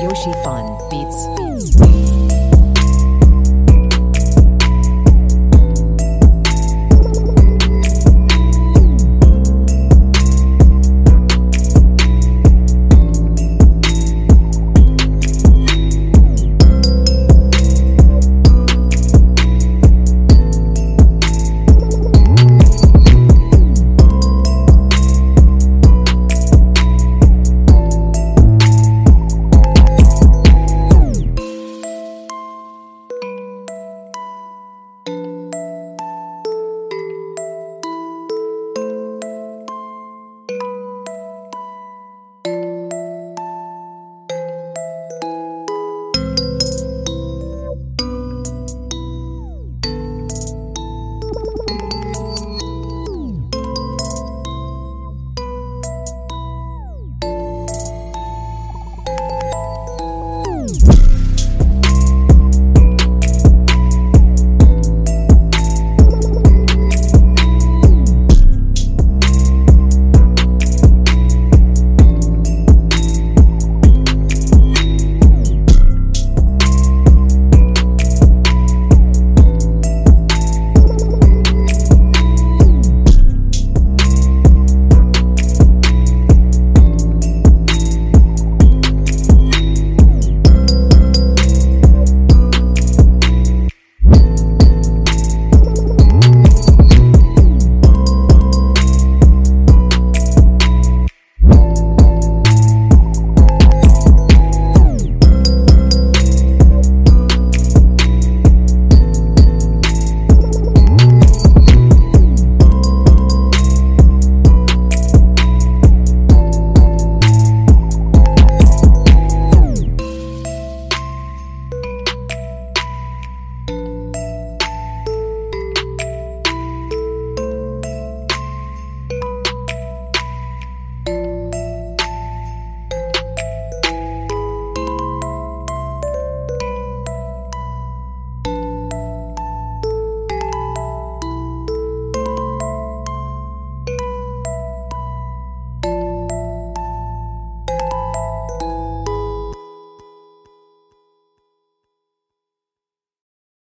Yoshi Fun beats.